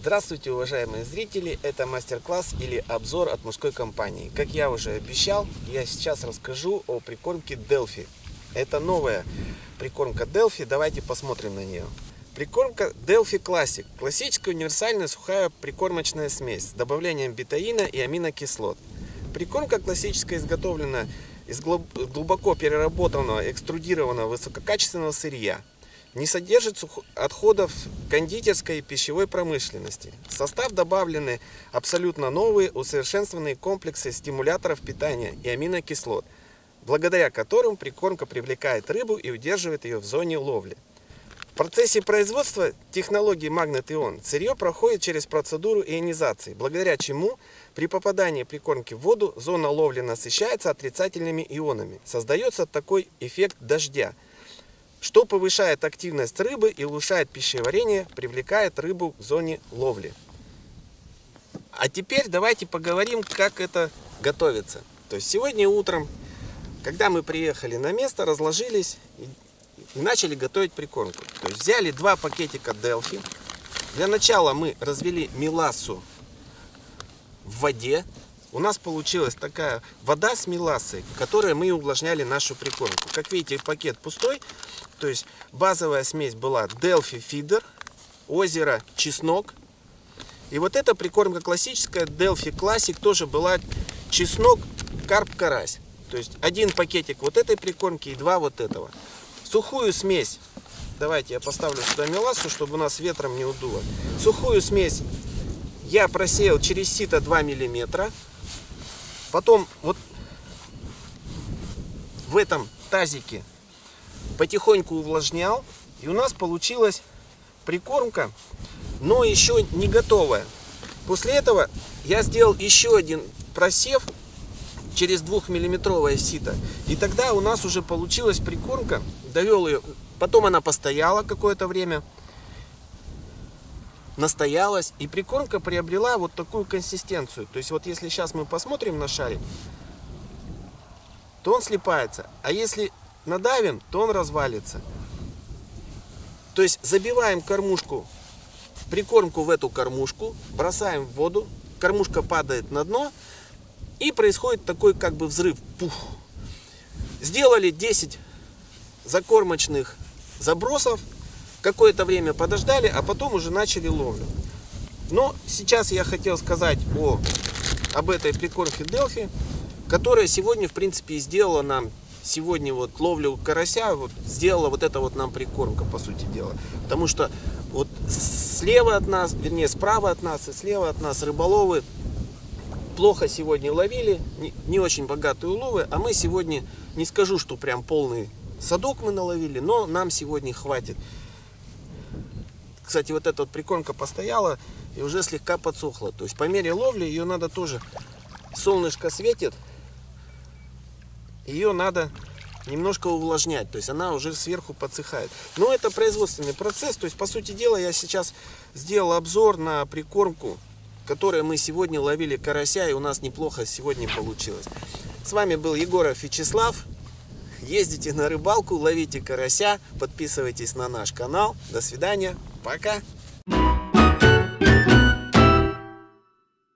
Здравствуйте, уважаемые зрители! Это мастер-класс или обзор от мужской компании. Как я уже обещал, я сейчас расскажу о прикормке Delphi. Это новая прикормка Delphi, давайте посмотрим на нее. Прикормка Delphi Classic. Классическая универсальная сухая прикормочная смесь с добавлением бетаина и аминокислот. Прикормка классическая изготовлена из глубоко переработанного, экструдированного высококачественного сырья – не содержит отходов кондитерской и пищевой промышленности. В состав добавлены абсолютно новые усовершенствованные комплексы стимуляторов питания и аминокислот, благодаря которым прикормка привлекает рыбу и удерживает ее в зоне ловли. В процессе производства технологии магнит-ион сырье проходит через процедуру ионизации, благодаря чему при попадании прикормки в воду зона ловли насыщается отрицательными ионами. Создается такой эффект дождя – что повышает активность рыбы и улучшает пищеварение, привлекает рыбу к зоне ловли. А теперь давайте поговорим, как это готовится. То есть сегодня утром, когда мы приехали на место, разложились и начали готовить прикормку. То есть взяли два пакетика Delphi. Для начала мы развели мелассу в воде. У нас получилась такая вода с мелассой, которой мы увлажняли нашу прикормку. Как видите, пакет пустой. То есть базовая смесь была Delphi Feeder, озеро, чеснок. И вот эта прикормка классическая, Delphi Classic, тоже была чеснок, карп, карась. То есть один пакетик вот этой прикормки и два вот этого. Сухую смесь, давайте я поставлю сюда мелассу, чтобы у нас ветром не удуло. Сухую смесь я просеял через сито 2 миллиметра. Потом вот в этом тазике потихоньку увлажнял. И у нас получилась прикормка, но еще не готовая. После этого я сделал еще один просев через двухмиллиметровое сито. И тогда у нас уже получилась прикормка. Довел ее. Потом она постояла какое-то время. Настоялась. И прикормка приобрела вот такую консистенцию. То есть вот если сейчас мы посмотрим на шарик, то он слипается. А если надавим, то он развалится. То есть забиваем кормушку, прикормку в эту кормушку, бросаем в воду, кормушка падает на дно и происходит такой как бы взрыв. Пух. Сделали 10 закормочных забросов, какое-то время подождали, а потом уже начали ловлю. Но сейчас я хотел сказать о, об этой прикормке Delphi, которая сегодня в принципе и сделала нам сегодня вот ловлю карася вот сделала вот это вот нам прикормка, по сути дела. Потому что вот слева от нас, вернее справа от нас и слева от нас рыболовы плохо сегодня ловили, не, не очень богатые уловы, а мы сегодня, не скажу, что прям полный садок мы наловили, но нам сегодня хватит. Кстати, вот эта вот прикормка постояла и уже слегка подсохла. То есть по мере ловли ее надо тоже, солнышко светит, ее надо немножко увлажнять, то есть она уже сверху подсыхает. Но это производственный процесс, то есть по сути дела я сейчас сделал обзор на прикормку, которой мы сегодня ловили карася и у нас неплохо сегодня получилось. С вами был Егоров Вячеслав. Ездите на рыбалку, ловите карася, подписывайтесь на наш канал. До свидания, пока!